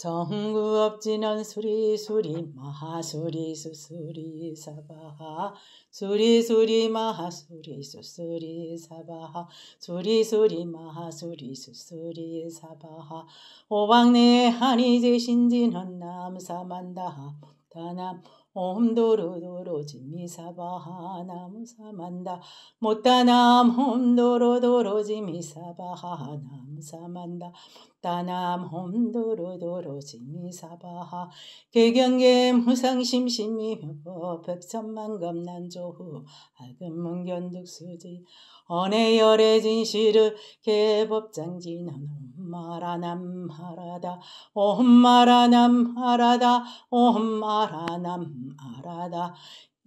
정구 없지는 수리 수리 마하 수리 수수리 사바하 수리 수리 마하 수리 수수리 사바하 수리 수리 마하 수리 수수리 사바하 오방내 한이 제신지는 남사만다. 다남 옴도로도로 지미사바하 나무사만다. 못다남 홈도로도로 지미사바하 나무사만다 따남 홈도로도로 지미사바하. 개경계 무상심심이며 백천만금 난조후 알금문견득수지. 언해열의 진실을 개법장지는 옴마라남하라다. 옴마라남하라다. 옴마라남하라다.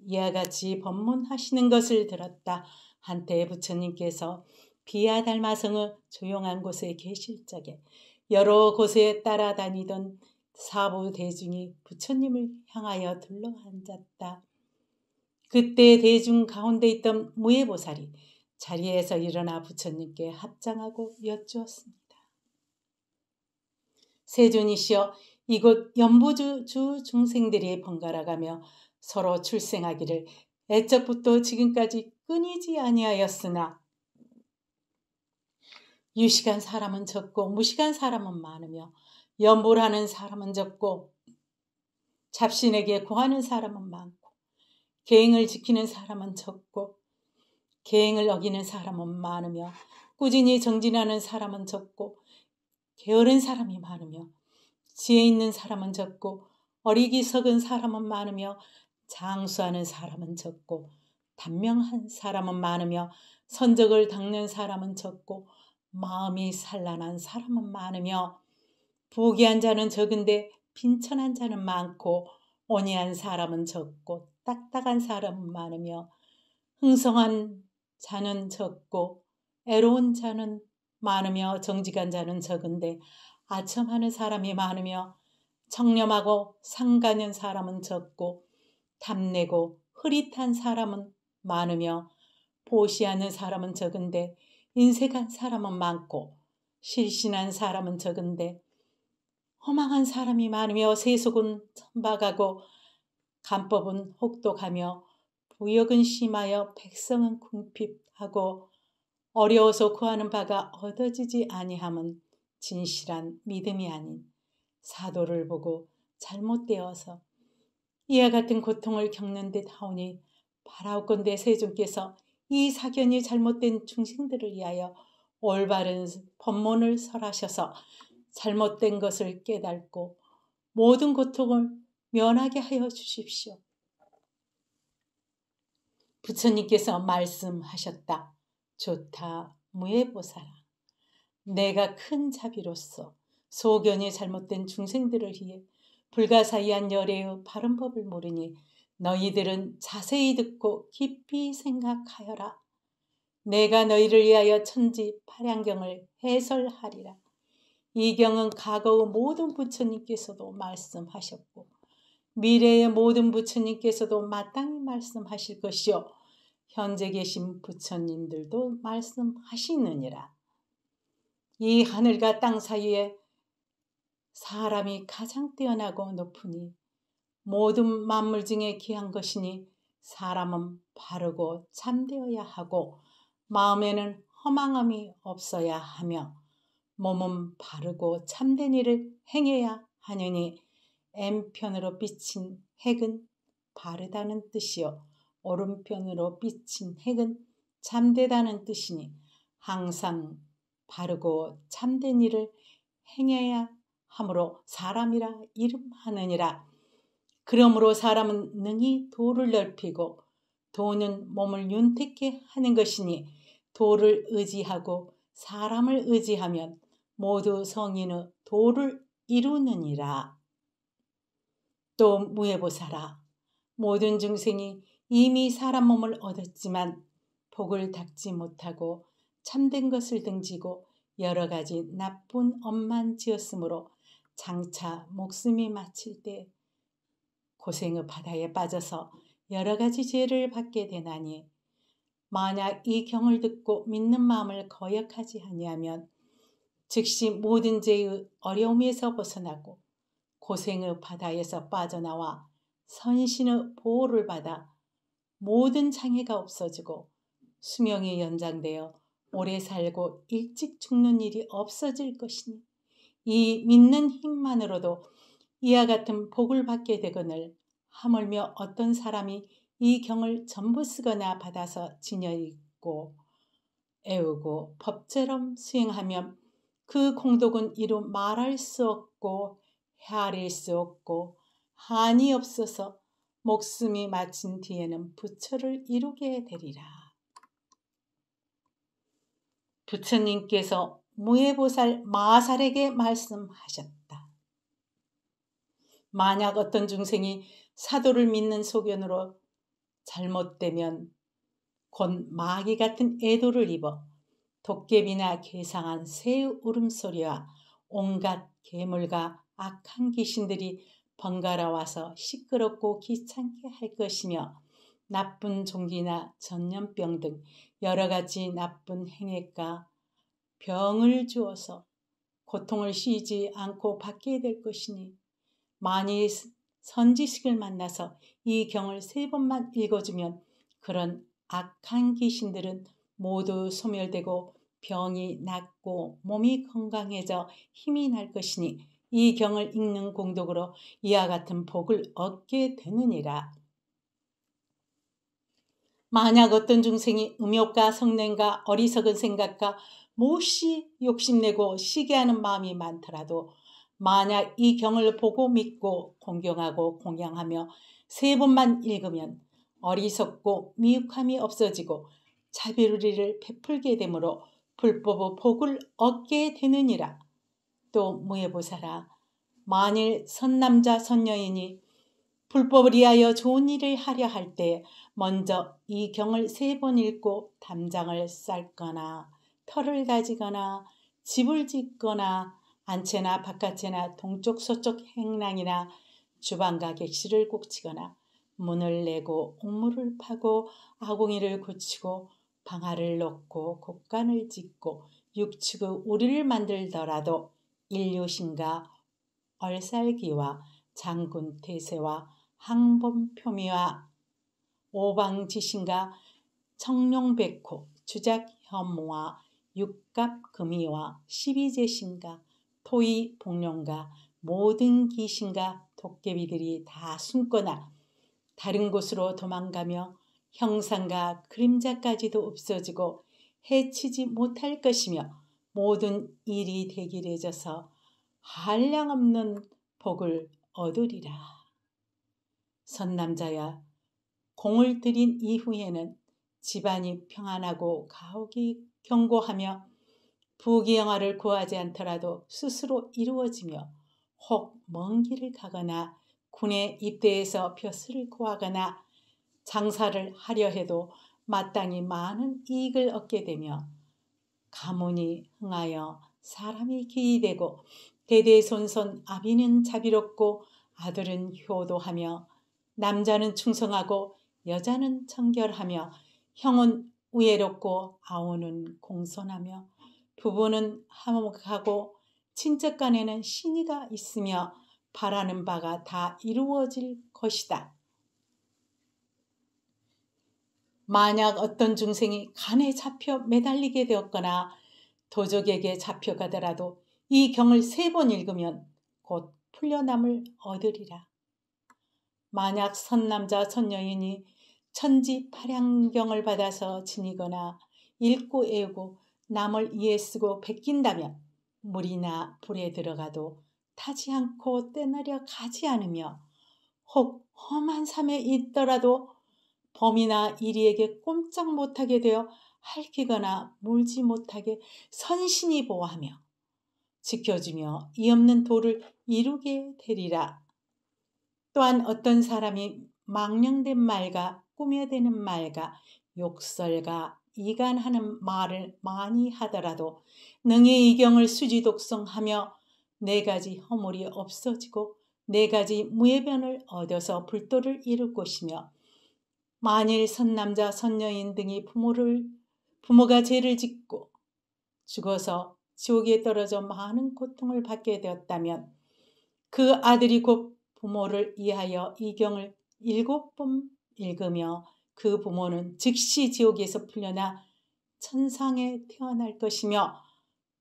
이와 같이 법문하시는 것을 들었다. 한때 부처님께서 비아 달마성의 조용한 곳에 계실 적에 여러 곳에 따라다니던 사부 대중이 부처님을 향하여 둘러앉았다. 그때 대중 가운데 있던 무예보살이 자리에서 일어나 부처님께 합장하고 여쭈었습니다. 세존이시여 이곳 연부주 주 중생들이 번갈아가며 서로 출생하기를 애적부터 지금까지 끊이지 아니하였으나 유식한 사람은 적고 무식한 사람은 많으며 연불하는 사람은 적고 잡신에게 구하는 사람은 많고 계행을 지키는 사람은 적고 계행을 어기는 사람은 많으며 꾸준히 정진하는 사람은 적고 게으른 사람이 많으며 지혜 있는 사람은 적고 어리기 석은 사람은 많으며 장수하는 사람은 적고 단명한 사람은 많으며 선적을 닦는 사람은 적고 마음이 산란한 사람은 많으며 부귀한 자는 적은데 빈천한 자는 많고 온유한 사람은 적고 딱딱한 사람은 많으며 흥성한 자는 적고 애로운 자는 많으며 정직한 자는 적은데 아첨하는 사람이 많으며 청렴하고 상가는 사람은 적고 탐내고 흐릿한 사람은 많으며 보시하는 사람은 적은데 인색한 사람은 많고 실신한 사람은 적은데 허망한 사람이 많으며 세속은 천박하고 간법은 혹독하며 부역은 심하여 백성은 궁핍하고 어려워서 구하는 바가 얻어지지 아니함은 진실한 믿음이 아닌 사도를 보고 잘못되어서 이와 같은 고통을 겪는 듯 하오니 바라옵건대 세존께서 이 사견이 잘못된 중생들을 위하여 올바른 법문을 설하셔서 잘못된 것을 깨닫고 모든 고통을 면하게 하여 주십시오. 부처님께서 말씀하셨다. 좋다 무해보살아. 내가 큰 자비로서 소견이 잘못된 중생들을 위해 불가사의한 열애의 바른 법을 모르니 너희들은 자세히 듣고 깊이 생각하여라. 내가 너희를 위하여 천지 파량경을 해설하리라. 이 경은 과거의 모든 부처님께서도 말씀하셨고 미래의 모든 부처님께서도 마땅히 말씀하실 것이요 현재 계신 부처님들도 말씀하시느니라. 이 하늘과 땅 사이에 사람이 가장 뛰어나고 높으니 모든 만물 중에 귀한 것이니 사람은 바르고 참되어야 하고 마음에는 허망함이 없어야 하며 몸은 바르고 참된 일을 행해야 하느니 M편으로 비친 핵은 바르다는 뜻이요 오른편으로 비친 핵은 참되다는 뜻이니 항상 바르고 참된 일을 행해야 하므로 사람이라 이름하느니라. 그러므로 사람은 능히 도를 넓히고 도는 몸을 윤택게 하는 것이니 도를 의지하고 사람을 의지하면 모두 성인의 도를 이루느니라. 또 무해보살아 모든 중생이 이미 사람 몸을 얻었지만 복을 닦지 못하고 참된 것을 등지고 여러 가지 나쁜 엄만 지었으므로 장차 목숨이 마칠 때 고생의 바다에 빠져서 여러 가지 죄를 받게 되나니 만약 이 경을 듣고 믿는 마음을 거역하지 아니하면 즉시 모든 죄의 어려움에서 벗어나고 고생의 바다에서 빠져나와 선신의 보호를 받아 모든 장애가 없어지고 수명이 연장되어 오래 살고 일찍 죽는 일이 없어질 것이니 이 믿는 힘만으로도 이와 같은 복을 받게 되거늘 하물며 어떤 사람이 이 경을 전부 쓰거나 받아서 지녀 있고 애우고 법처럼 수행하면 그 공덕은 이루 말할 수 없고 헤아릴 수 없고 한이 없어서 목숨이 마친 뒤에는 부처를 이루게 되리라. 부처님께서 무해보살 마살에게 말씀하셨다. 만약 어떤 중생이 사도를 믿는 소견으로 잘못되면 곧 마귀 같은 애도를 입어 도깨비나 괴상한 새의 울음소리와 온갖 괴물과 악한 귀신들이 번갈아 와서 시끄럽고 귀찮게 할 것이며 나쁜 종기나 전염병 등 여러 가지 나쁜 행액과 병을 주어서 고통을 쉬지 않고 받게 될 것이니 만일 선지식을 만나서 이 경을 세 번만 읽어주면 그런 악한 귀신들은 모두 소멸되고 병이 낫고 몸이 건강해져 힘이 날 것이니 이 경을 읽는 공덕으로 이와 같은 복을 얻게 되느니라. 만약 어떤 중생이 음욕과 성냄과 어리석은 생각과 몹시 욕심내고 시기하는 마음이 많더라도 만약 이 경을 보고 믿고 공경하고 공양하며 세 번만 읽으면 어리석고 미혹함이 없어지고 자비우리를 베풀게 되므로 불법의 복을 얻게 되느니라. 또 무해보살아 만일 선남자 선여인이 불법을 위하여 좋은 일을 하려 할 때 먼저 이 경을 세 번 읽고 담장을 쌓거나 털을 가지거나 집을 짓거나 안채나 바깥채나 동쪽 서쪽 행랑이나 주방가 객실을 꼭치거나 문을 내고 옥물을 파고 아궁이를 고치고 방아를 넣고 곡간을 짓고 육축의 우리를 만들더라도 인류신가 얼살기와 장군 태세와 항범 표미와 오방지신가 청룡백호 주작 현모와 육갑 금이와 십이제신가 토이 복룡가 모든 귀신과 도깨비들이 다 숨거나 다른 곳으로 도망가며 형상과 그림자까지도 없어지고 해치지 못할 것이며 모든 일이 대길해져서 한량없는 복을 얻으리라. 선남자야 공을 들인 이후에는 집안이 평안하고 가옥이 경고하며 부귀 영화를 구하지 않더라도 스스로 이루어지며 혹 먼 길을 가거나 군에 입대해서 벼슬을 구하거나 장사를 하려 해도 마땅히 많은 이익을 얻게 되며 가문이 흥하여 사람이 기이되고 대대손손 아비는 자비롭고 아들은 효도하며 남자는 충성하고 여자는 청결하며 형은 우애롭고 아우는 공손하며 부부는 화목하고 친척 간에는 신의가 있으며 바라는 바가 다 이루어질 것이다. 만약 어떤 중생이 간에 잡혀 매달리게 되었거나 도적에게 잡혀가더라도 이 경을 세 번 읽으면 곧 풀려남을 얻으리라. 만약 선남자 선여인이 천지 파량경을 받아서 지니거나 읽고 애우고 남을 이해 쓰고 베낀다면 물이나 불에 들어가도 타지 않고 떼내려 가지 않으며 혹 험한 삶에 있더라도 범이나 이리에게 꼼짝 못하게 되어 핥히거나 물지 못하게 선신이 보호하며 지켜주며 이 없는 도를 이루게 되리라. 또한 어떤 사람이 망령된 말과 꾸며대는 말과 욕설과 이간하는 말을 많이 하더라도 능의 이경을 수지독성하며 네 가지 허물이 없어지고 네 가지 무해변을 얻어서 불도를 이룰 것이며 만일 선남자 선여인 등이 부모를 부모가 죄를 짓고 죽어서 지옥에 떨어져 많은 고통을 받게 되었다면 그 아들이 곧 부모를 이하여 이경을 일곱 번 읽으며 그 부모는 즉시 지옥에서 풀려나 천상에 태어날 것이며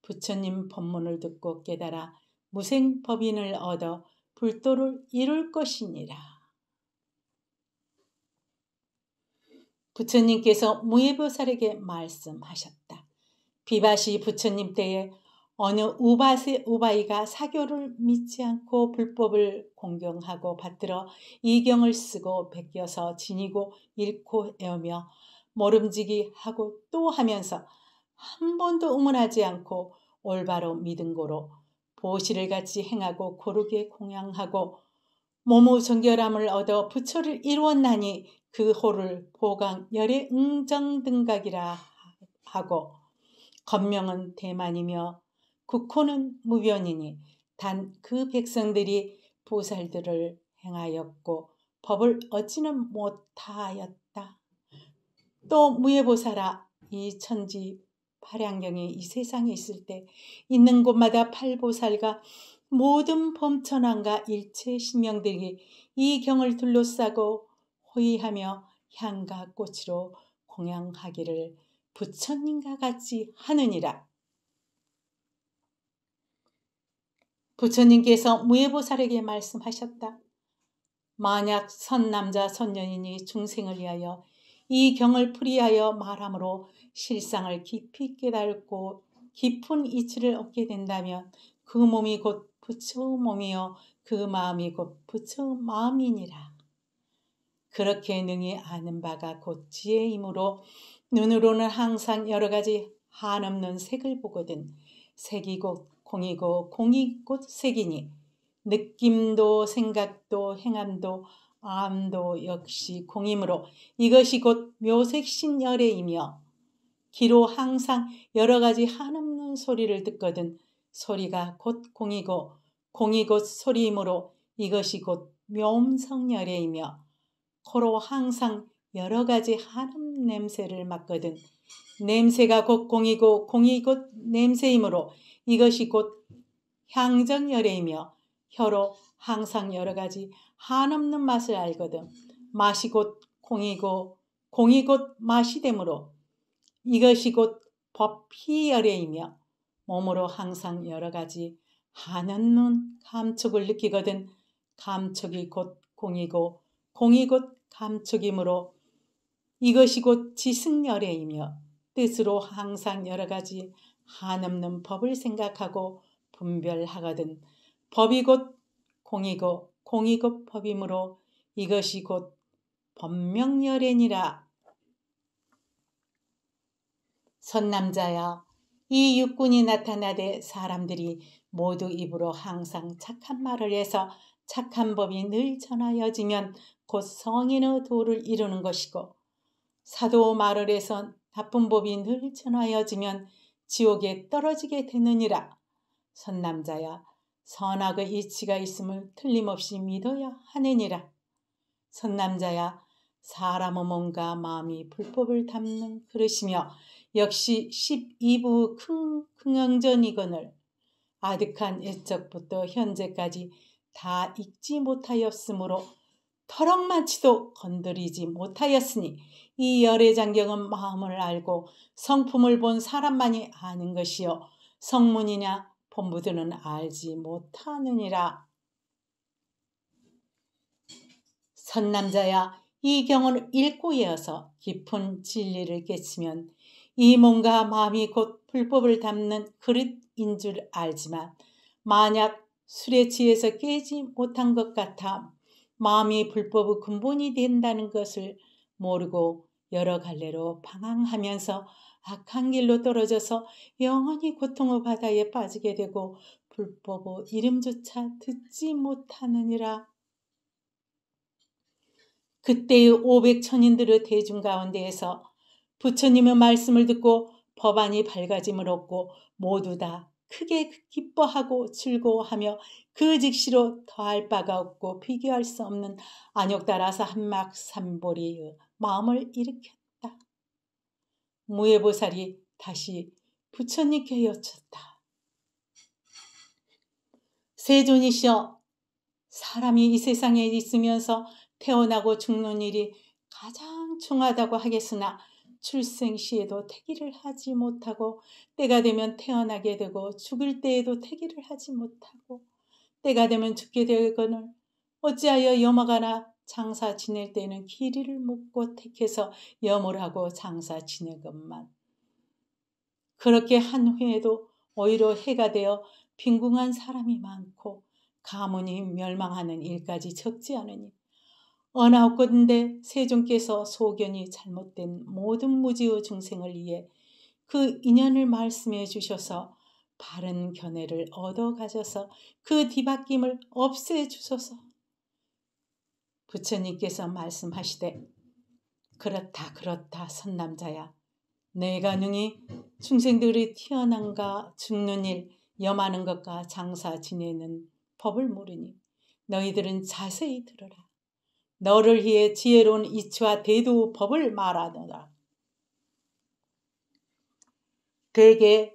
부처님 법문을 듣고 깨달아 무생 법인을 얻어 불도를 이룰 것이니라. 부처님께서 무예보살에게 말씀하셨다. 비바시 부처님 때에 어느 우바세, 우바이가 사교를 믿지 않고 불법을 공경하고 받들어 이경을 쓰고 베껴서 지니고 잃고 애우며 모름지기 하고 또 하면서 한 번도 응원하지 않고 올바로 믿은 고로 보시를 같이 행하고 고르게 공양하고 모모 정결함을 얻어 부처를 이루었나니 그 호를 보강 열의 응정등각이라 하고 건명은 대만이며 국호는 무변이니 단 그 백성들이 보살들을 행하였고 법을 얻지는 못하였다. 또 무예보살아 이 천지 발양경이 이 세상에 있을 때 있는 곳마다 팔보살과 모든 범천왕과 일체 신명들이 이 경을 둘러싸고 호의하며 향과 꽃으로 공양하기를 부처님과 같이 하느니라. 부처님께서 무예보살에게 말씀하셨다. 만약 선남자 선녀인이 중생을 위하여 이 경을 풀이하여 말함으로 실상을 깊이 깨닫고 깊은 이치를 얻게 된다면 그 몸이 곧 부처의 몸이요 그 마음이 곧 부처의 마음이니라. 그렇게 능히 아는 바가 곧 지혜이므로 눈으로는 항상 여러 가지 한없는 색을 보거든 색이 곧 공이고 공이 곧 색이니 느낌도 생각도 행함도 암도 역시 공이므로 이것이 곧 묘색신열애이며 기로 항상 여러 가지 한없는 소리를 듣거든 소리가 곧 공이고 공이 곧 소리이므로 이것이 곧 묘음성열애이며 코로 항상 여러 가지 한음 냄새를 맡거든 냄새가 곧 공이고 공이 곧 냄새이므로 이것이 곧 향정열애이며 혀로 항상 여러 가지 한없는 맛을 알거든. 맛이 곧 공이고 공이 곧 맛이 되므로 이것이 곧 법희열애이며 몸으로 항상 여러 가지 한없는 감촉을 느끼거든. 감촉이 곧 공이고 공이 곧 감촉이므로 이것이 곧 지승열애이며 뜻으로 항상 여러 가지 한없는 법을 생각하고 분별하거든 법이 곧 공이고 공이 곧 법이므로 이것이 곧 법명열애니라. 선남자야 이 육군이 나타나되 사람들이 모두 입으로 항상 착한 말을 해서 착한 법이 늘 전하여지면 곧 성인의 도를 이루는 것이고 사도 말을 해서 나쁜 법이 늘 전하여지면 지옥에 떨어지게 되느니라. 선남자야 선악의 이치가 있음을 틀림없이 믿어야 하느니라. 선남자야 사람의 몸과 마음이 불법을 담는 그릇이며 역시 12부 긍영전이거늘 아득한 옛적부터 현재까지 다 잊지 못하였으므로 터럭만치도 건드리지 못하였으니 이 열의 장경은 마음을 알고 성품을 본 사람만이 아는 것이요 성문이냐 본부들은 알지 못하느니라. 선남자야 이 경을 읽고 이어서 깊은 진리를 깨치면 이 몸과 마음이 곧 불법을 담는 그릇인 줄 알지만 만약 술에 취해서 깨지 못한 것 같아 마음이 불법의 근본이 된다는 것을 모르고 여러 갈래로 방황하면서 악한 길로 떨어져서 영원히 고통의 바다에 빠지게 되고 불법의 이름조차 듣지 못하느니라. 그때의 오백 천인들의 대중 가운데에서 부처님의 말씀을 듣고 법안이 밝아짐을 얻고 모두 다 크게 기뻐하고 즐거워하며 그 즉시로 더할 바가 없고 비교할 수 없는 안욕 따라서 한막 삼보리의 마음을 일으켰다. 무예보살이 다시 부처님께 여쳤다. 세존이시여 사람이 이 세상에 있으면서 태어나고 죽는 일이 가장 중하다고 하겠으나 출생 시에도 태기를 하지 못하고 때가 되면 태어나게 되고 죽을 때에도 태기를 하지 못하고 때가 되면 죽게 되거늘 어찌하여 염화가나 장사 지낼 때는 길이를 묻고 택해서 염을 하고 장사 지낼 것만 그렇게 한 후에도 오히려 해가 되어 빈궁한 사람이 많고 가문이 멸망하는 일까지 적지 않으니 언하옵건데 세종께서 소견이 잘못된 모든 무지의 중생을 위해 그 인연을 말씀해 주셔서 바른 견해를 얻어 가져서 그 뒤바뀜을 없애 주소서. 부처님께서 말씀하시되 그렇다 그렇다 선남자야 내가 능히 중생들이 태어난가 죽는 일 염하는 것과 장사 지내는 법을 모르니 너희들은 자세히 들어라. 너를 위해 지혜로운 이치와 대도 법을 말하노라. 대개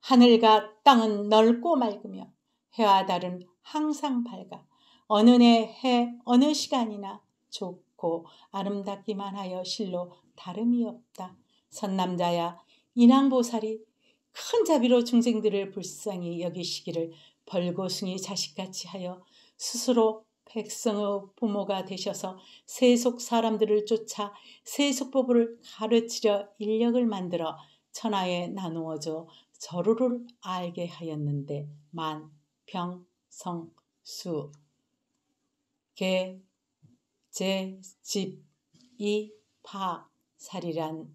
하늘과 땅은 넓고 맑으며 해와 달은 항상 밝아 어느 해 어느 시간이나 좋고 아름답기만 하여 실로 다름이 없다. 선남자야 인왕보살이 큰 자비로 중생들을 불쌍히 여기시기를 벌고숭이 자식같이 하여 스스로 백성의 부모가 되셔서 세속 사람들을 쫓아 세속법을 가르치려 인력을 만들어 천하에 나누어져 저루를 알게 하였는데 만, 병, 성, 수, 개, 제, 집, 이, 파, 살이란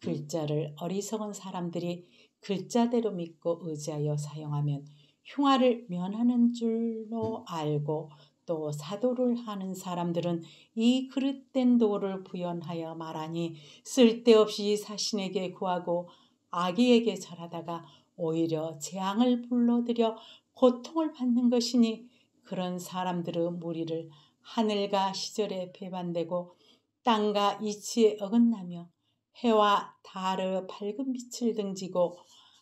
글자를 어리석은 사람들이 글자대로 믿고 의지하여 사용하면 흉화를 면하는 줄로 알고 또 사도를 하는 사람들은 이 그릇된 도를 부연하여 말하니 쓸데없이 사신에게 구하고 아기에게 절하다가 오히려 재앙을 불러들여 고통을 받는 것이니 그런 사람들의 무리를 하늘과 시절에 배반되고 땅과 이치에 어긋나며 해와 달의 밝은 빛을 등지고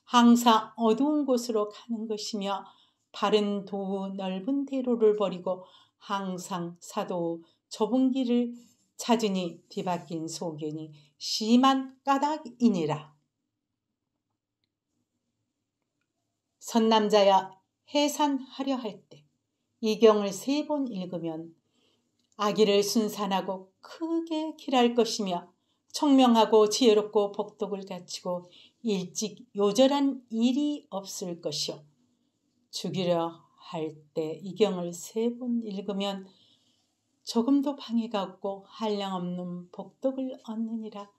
항상 어두운 곳으로 가는 것이며 바른 도우 넓은 대로를 버리고 항상 사도우 좁은 길을 찾으니 뒤바뀐 소견이 심한 까닭이니라. 선남자야 해산하려 할 때 이 경을 세 번 읽으면 아기를 순산하고 크게 길할 것이며 청명하고 지혜롭고 복덕을 갖추고 일찍 요절한 일이 없을 것이요. 죽이려 할 때 이 경을 세 번 읽으면 조금도 방해가 없고 한량 없는 복덕을 얻느니라.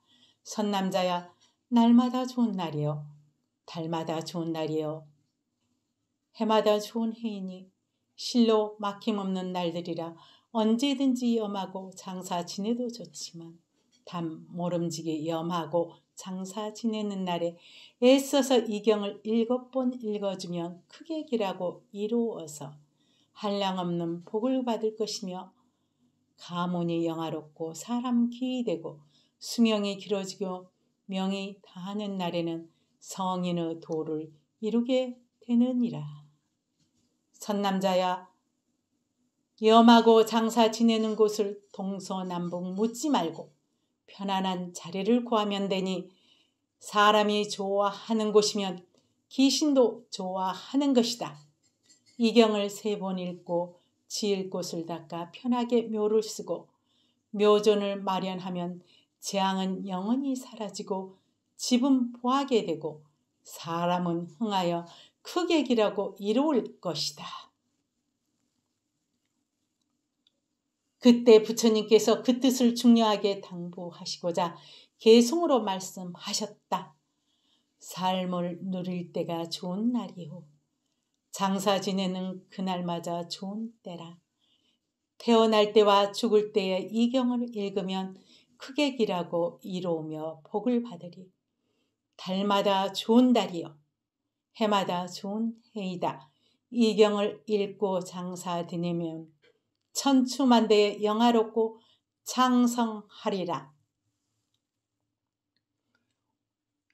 선남자야 날마다 좋은 날이요. 달마다 좋은 날이요. 해마다 좋은 해이니 실로 막힘없는 날들이라 언제든지 염하고 장사 지내도 좋지만 담 모름지기 염하고 장사 지내는 날에 애써서 이 경을 일곱 번 읽어주면 크게 기라고 이루어서 한량없는 복을 받을 것이며 가문이 영화롭고 사람 기이 되고 수명이 길어지고 명이 다하는 날에는 성인의 도를 이루게 되느니라. 선남자야 염하고 장사 지내는 곳을 동서남북 묻지 말고 편안한 자리를 구하면 되니 사람이 좋아하는 곳이면 귀신도 좋아하는 것이다. 이경을 세 번 읽고 지을 곳을 닦아 편하게 묘를 쓰고 묘존을 마련하면 재앙은 영원히 사라지고 집은 보하게 되고 사람은 흥하여 크게 기라고 이루을 것이다. 그때 부처님께서 그 뜻을 중요하게 당부하시고자 개송으로 말씀하셨다. 삶을 누릴 때가 좋은 날이오. 장사 지내는 그날마저 좋은 때라. 태어날 때와 죽을 때의 이 경을 읽으면 크게 기라고 이로우며 복을 받으리. 달마다 좋은 달이요. 해마다 좋은 해이다. 이 경을 읽고 장사 지내면 천추만대에 영화롭고 창성하리라.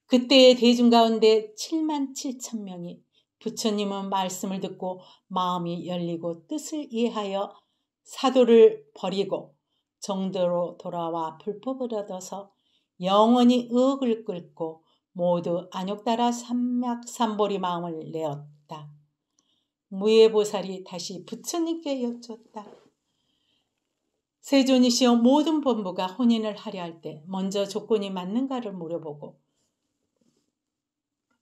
그때의 대중 가운데 7만 7천 명이 부처님은 말씀을 듣고 마음이 열리고 뜻을 이해하여 사도를 버리고 정도로 돌아와 불법을 얻어서 영원히 의을 끌고 모두 안욕 따라 삼맥삼보리 마음을 내었다. 무예보살이 다시 부처님께 여쭙다. 세존이시여 모든 본부가 혼인을 하려 할 때 먼저 조건이 맞는가를 물어보고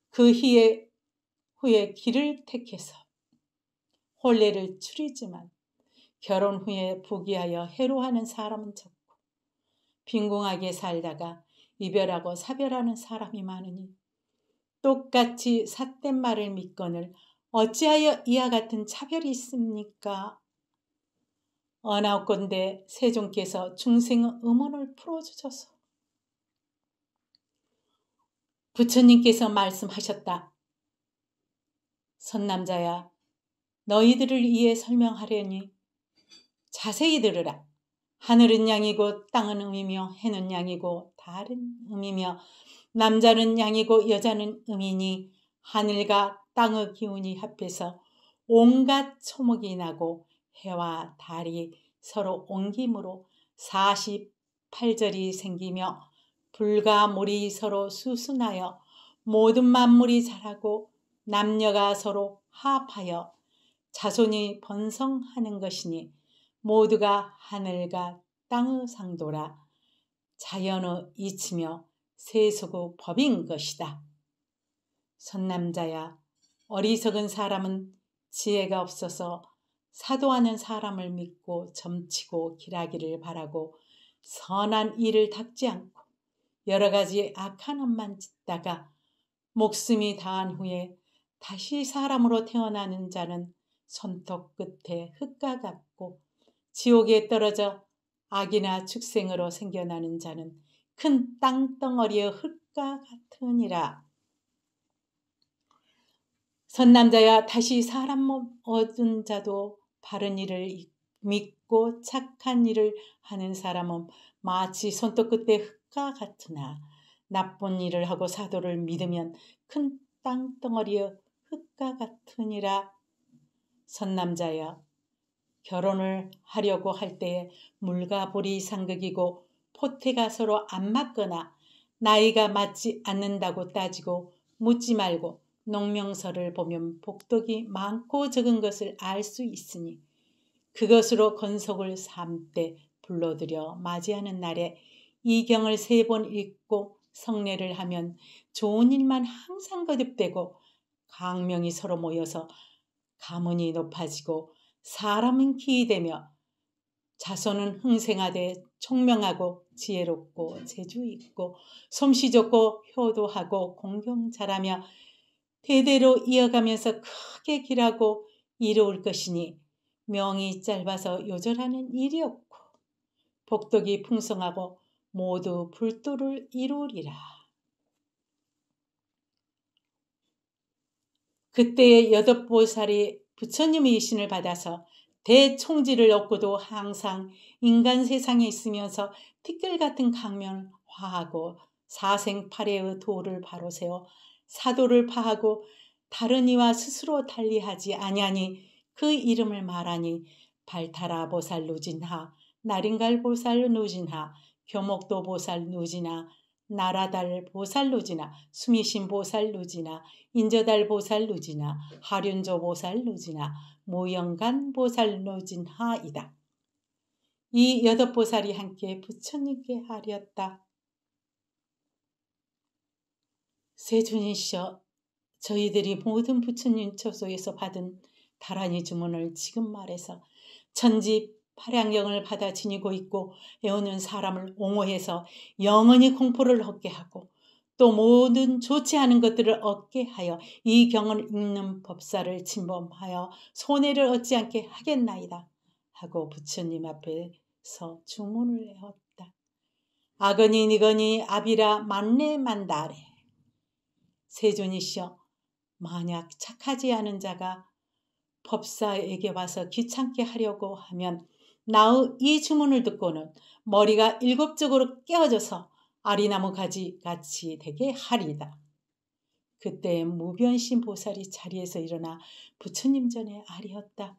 그 희에 후에 길을 택해서 혼례를 추리지만 결혼 후에 부귀하여 해로하는 사람은 적고 빈궁하게 살다가 이별하고 사별하는 사람이 많으니 똑같이 삿된 말을 믿거늘 어찌하여 이와 같은 차별이 있습니까? 어나옵건대 세종께서 중생의 의문을 풀어주셔서 부처님께서 말씀하셨다. 선남자야 너희들을 이해 설명하려니 자세히 들으라. 하늘은 양이고 땅은 음이며 해는 양이고 다른 음이며 남자는 양이고 여자는 음이니 하늘과 땅의 기운이 합해서 온갖 초목이 나고 해와 달이 서로 옮김으로 48절이 생기며 불과 물이 서로 수순하여 모든 만물이 자라고 남녀가 서로 합하여 자손이 번성하는 것이니 모두가 하늘과 땅의 상도라 자연의 이치며 세속의 법인 것이다. 선남자야 어리석은 사람은 지혜가 없어서 사도하는 사람을 믿고 점치고 길하기를 바라고 선한 일을 닦지 않고 여러 가지 악한 업만 짓다가 목숨이 다한 후에 다시 사람으로 태어나는 자는 손톱 끝에 흙과 같고 지옥에 떨어져 악이나 축생으로 생겨나는 자는 큰 땅덩어리의 흙과 같으니라. 선남자야 다시 사람 몸 얻은 자도 바른 일을 믿고 착한 일을 하는 사람은 마치 손톱 끝에 흙과 같으나 나쁜 일을 하고 사도를 믿으면 큰 땅덩어리의 흙과 같으니라. 선남자야 결혼을 하려고 할 때에 물과 불이 상극이고 포태가 서로 안 맞거나 나이가 맞지 않는다고 따지고 묻지 말고 농명서를 보면 복덕이 많고 적은 것을 알 수 있으니 그것으로 건석을 삼때 불러들여 맞이하는 날에 이 경을 세 번 읽고 성례를 하면 좋은 일만 항상 거듭되고 강명이 서로 모여서 가문이 높아지고 사람은 기이되며 자손은 흥생하되 총명하고 지혜롭고 재주 있고 솜씨 좋고 효도하고 공경 잘하며 대대로 이어가면서 크게 길하고 이로울 것이니 명이 짧아서 요절하는 일이 없고 복덕이 풍성하고 모두 불도를 이루리라. 그때의 여덟 보살이 부처님의 이신을 받아서 대총지를 얻고도 항상 인간 세상에 있으면서 티끌 같은 강명을 화하고 사생팔해의 도를 바로 세워 사도를 파하고 다른 이와 스스로 달리하지 아니하니 그 이름을 말하니 발타라 보살 누진하 나린갈 보살 누진하 교목도 보살 누진하 나라달 보살 누지나 수미신 보살 누지나 인저달 보살 누지나 하륜조 보살 누지나 무영간 보살 누진하이다. 이 여덟 보살이 함께 부처님께 하렸다. 세준이시여 저희들이 모든 부처님 처소에서 받은 다란이 주문을 지금 말해서 천지 파량경을 받아 지니고 있고 애우는 사람을 옹호해서 영원히 공포를 얻게 하고 또 모든 좋지 않은 것들을 얻게 하여 이 경을 읽는 법사를 침범하여 손해를 얻지 않게 하겠나이다. 하고 부처님 앞에서 주문을 해었다. 아거니 니거니 아비라 만내 만다래. 세존이시여 만약 착하지 않은 자가 법사에게 와서 귀찮게 하려고 하면 나의 이 주문을 듣고는 머리가 일곱 쪽으로 깨어져서 아리나무 가지 같이 되게 하리다. 그때 무변신 보살이 자리에서 일어나 부처님 전에 아리었다.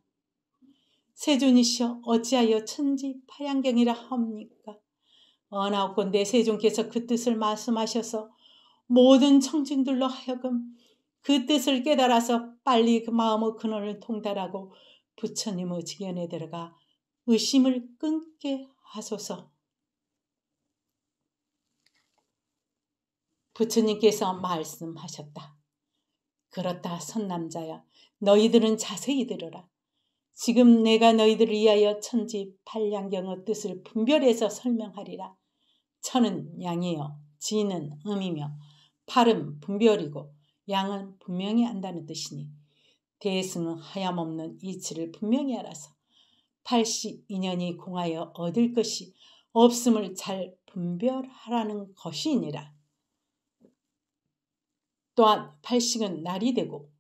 세존이시여 어찌하여 천지 파양경이라 합니까? 어나옵건대 세존께서 그 뜻을 말씀하셔서 모든 청중들로 하여금 그 뜻을 깨달아서 빨리 그 마음의 근원을 통달하고 부처님의 지견에 들어가 의심을 끊게 하소서. 부처님께서 말씀하셨다. 그렇다 선남자야 너희들은 자세히 들어라. 지금 내가 너희들을 위하여 천지 팔량경의 뜻을 분별해서 설명하리라. 천은 양이요 지는 음이며 팔은 분별이고 양은 분명히 안다는 뜻이니 대승은 하염없는 이치를 분명히 알아서 팔시 인연이 공하여 얻을 것이 없음을 잘 분별하라는 것이니라. 또한 팔식은 날이 되고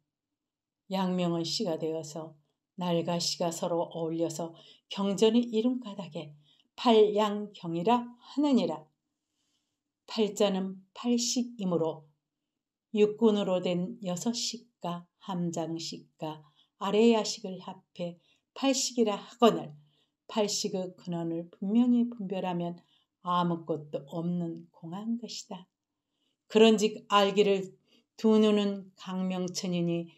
양명은 시가 되어서 날과 시가 서로 어울려서 경전의 이름 가닥에 팔양경이라 하느니라. 팔자는 팔식이므로 육군으로 된 여섯 식과 함장식과 아래야식을 합해 팔식이라 하거늘 팔식의 근원을 분명히 분별하면 아무것도 없는 공한 것이다. 그런즉 알기를 두 눈은 강명천이니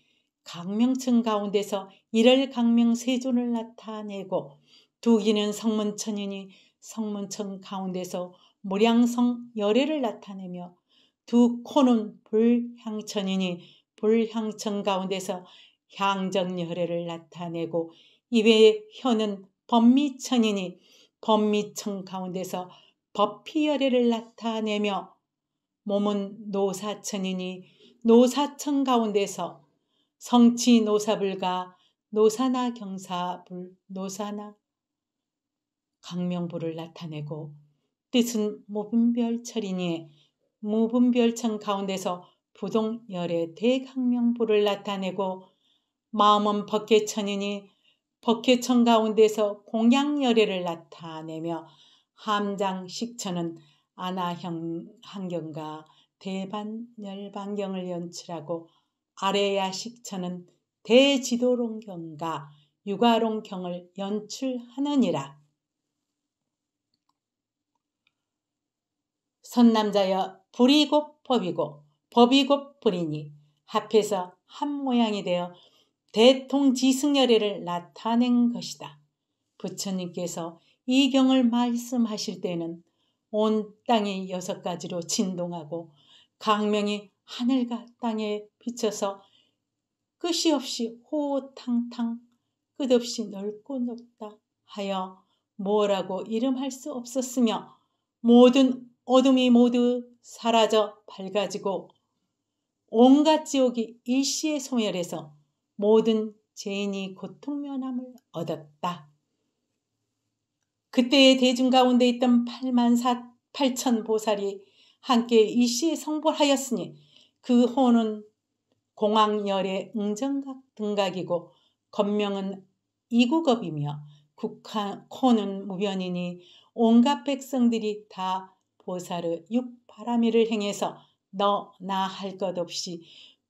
강명천 가운데서 일월 강명세존을 나타내고 두 귀는 성문천이니 성문천 가운데서 모량성 열애를 나타내며 두 코는 불향천이니 불향천 가운데서 향정열애를 나타내고 입의 혀는 법미천이니 법미천 가운데서 법피열애를 나타내며 몸은 노사천이니 노사천 가운데서 성치 노사불가 노사나 경사불 노사나 강명부를 나타내고 뜻은 무분별철이니 무분별천 가운데서 부동열의 대강명부를 나타내고 마음은 법계천이니 법계천 가운데서 공양열애를 나타내며 함장 식천은 아나형 한경과 대반 열반경을 연출하고 아래야 식천은 대지도롱경과 육아롱경을 연출하느니라. 선남자여 불이 곧 법이고 법이 곧 불이니 합해서 한 모양이 되어 대통지승열애를 나타낸 것이다. 부처님께서 이 경을 말씀하실 때는 온 땅이 여섯 가지로 진동하고 강명이 하늘과 땅에 비쳐서 끝이 없이 호호탕탕 끝없이 넓고 높다 하여 뭐라고 이름할 수 없었으며 모든 어둠이 모두 사라져 밝아지고 온갖 지옥이 일시에 소멸해서 모든 죄인이 고통면함을 얻었다. 그때의 대중 가운데 있던 8만 8천 보살이 함께 일시에 성불하였으니 그 호는 공황열의 응정각 등각이고 건명은 이국업이며 국한 코는 무변이니 온갖 백성들이 다 보살의 육바라미를 행해서 너 나 할 것 없이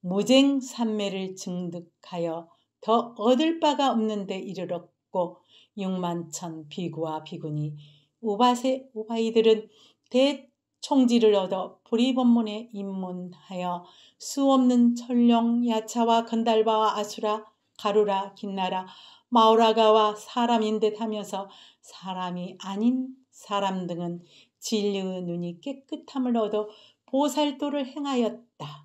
무쟁산매를 증득하여 더 얻을 바가 없는데 이르렀고 육만천 비구와 비구니 우바세 우바이들은 대총지를 얻어 불이법문에 입문하여 수없는 천룡 야차와 건달바와 아수라 가루라 긴나라 마오라가와 사람인 듯 하면서 사람이 아닌 사람 등은 진리의 눈이 깨끗함을 얻어 보살도를 행하였다.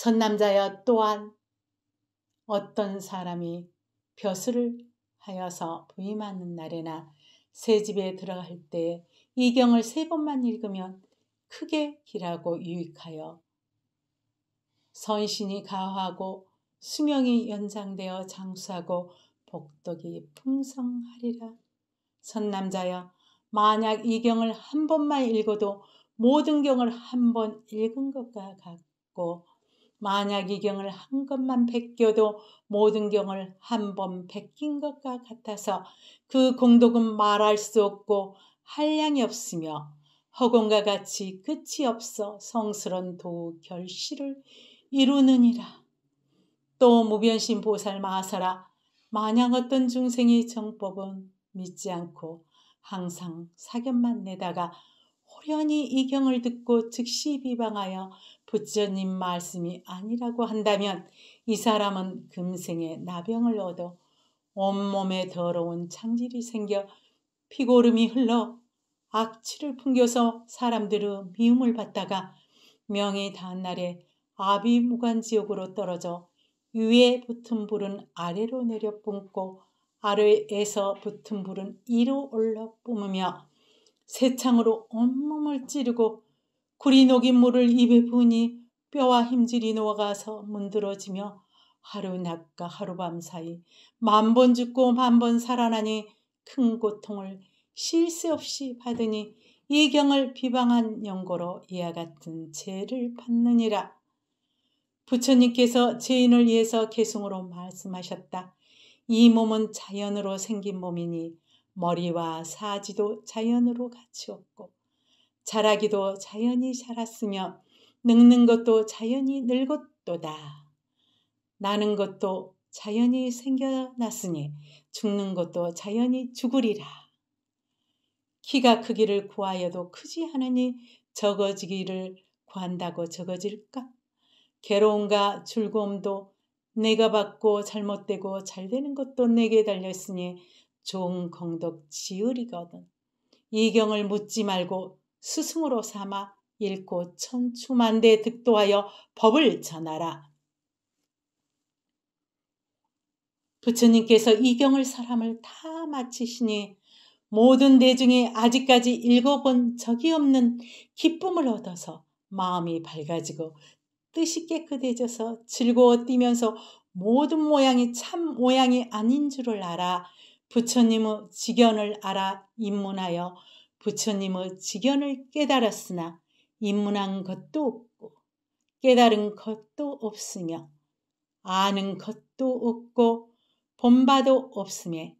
선남자여 또한 어떤 사람이 벼슬을 하여서 부임하는 날에나 새 집에 들어갈 때이 경을 세 번만 읽으면 크게 길하고 유익하여 선신이 가하고 수명이 연장되어 장수하고 복덕이 풍성하리라. 선남자여 만약 이 경을 한 번만 읽어도 모든 경을 한 번 읽은 것과 같고 만약 이 경을 한 것만 베껴도 모든 경을 한 번 베낀 것과 같아서 그 공덕은 말할 수 없고 한량이 없으며 허공과 같이 끝이 없어 성스런 도 결실을 이루느니라. 또 무변신 보살 마사라 마냥 어떤 중생의 정법은 믿지 않고 항상 사견만 내다가 호련히 이 경을 듣고 즉시 비방하여 부처님 말씀이 아니라고 한다면 이 사람은 금생에 나병을 얻어 온몸에 더러운 창질이 생겨 피고름이 흘러 악취를 풍겨서 사람들의 미움을 받다가 명이 닿은 날에 아비무관지옥으로 떨어져 위에 붙은 불은 아래로 내려 뿜고 아래에서 붙은 불은 위로 올라 뿜으며 새창으로 온몸을 찌르고 구리 녹인 물을 입에 부으니 뼈와 힘질이 녹아서 문드러지며 하루 낮과 하루밤 사이 만 번 죽고 만 번 살아나니 큰 고통을 쉴 새 없이 받으니 이 경을 비방한 연고로 이와 같은 죄를 받느니라. 부처님께서 죄인을 위해서 개송으로 말씀하셨다. 이 몸은 자연으로 생긴 몸이니 머리와 사지도 자연으로 갖추었고 자라기도 자연히 자랐으며 늙는 것도 자연히 늙었도다. 나는 것도 자연히 생겨났으니 죽는 것도 자연히 죽으리라. 키가 크기를 구하여도 크지 않으니 적어지기를 구한다고 적어질까? 괴로움과 즐거움도 내가 받고 잘못되고 잘되는 것도 내게 달렸으니 좋은 공덕 지으리거든. 이 경을 묻지 말고 스승으로 삼아 읽고 천추만대 득도하여 법을 전하라. 부처님께서 이 경을 사람을 다 마치시니 모든 대중이 아직까지 읽어본 적이 없는 기쁨을 얻어서 마음이 밝아지고 뜻이 깨끗해져서 즐거워 뛰면서 모든 모양이 참 모양이 아닌 줄을 알아 부처님의 직연을 알아 입문하여 부처님의 직연을 깨달았으나 입문한 것도 없고 깨달은 것도 없으며 아는 것도 없고 본바도 없음에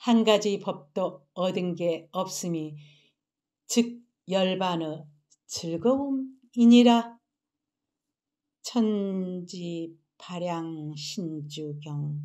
한 가지 법도 얻은 게 없음이 즉 열반의 즐거움이니라. 천지 발양 신주경